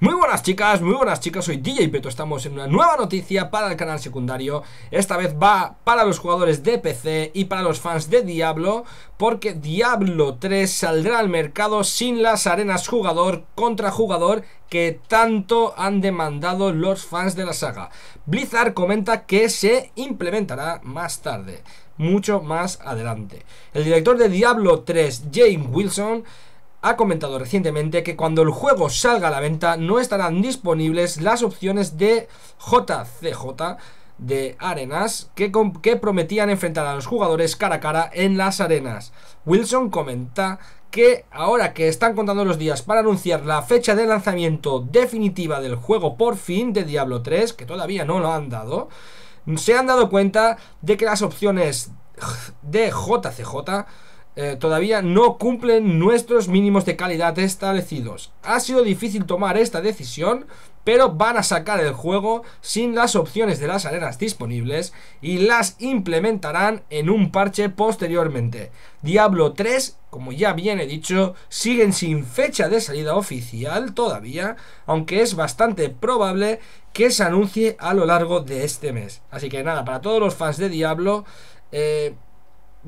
Muy buenas chicas, muy buenas chicas, soy DJ Peto, estamos en una nueva noticia para el canal secundario. Esta vez va para los jugadores de PC y para los fans de Diablo Porque Diablo 3 saldrá al mercado sin las arenas jugador contra jugador que tanto han demandado los fans de la saga. Blizzard comenta que se implementará más tarde, mucho más adelante. El director de Diablo 3, James Wilson ha comentado recientemente que cuando el juego salga a la venta no estarán disponibles las opciones de JCJ de arenas que, que, prometían enfrentar a los jugadores cara a cara en las arenas. Wilson comenta que ahora que están contando los días para anunciar la fecha de lanzamiento definitiva del juego por fin de Diablo 3, que todavía no lo han dado, se han dado cuenta de que las opciones de JCJ eh, todavía no cumplen nuestros mínimos de calidad establecidos. Ha sido difícil tomar esta decisión, pero van a sacar el juego sin las opciones de las arenas disponibles y las implementarán en un parche posteriormente. Diablo 3, como ya bien he dicho, siguen sin fecha de salida oficial todavía, aunque es bastante probable que se anuncie a lo largo de este mes. Así que nada, para todos los fans de Diablo, eh,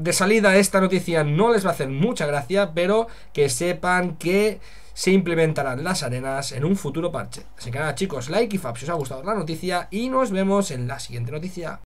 de salida esta noticia no les va a hacer mucha gracia, pero que sepan que se implementarán las arenas en un futuro parche. Así que nada chicos, like y fab si os ha gustado la noticia y nos vemos en la siguiente noticia.